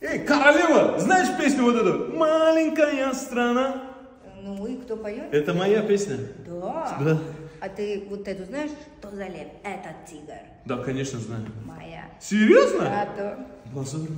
Эй, королева, знаешь песню вот эту? Маленькая страна. Ну и кто поет? Это моя песня. Да. Да. А ты вот эту знаешь? Что за лев? Это тигр. Да, конечно, знаю. Моя. Серьезно? Да, то. Позор.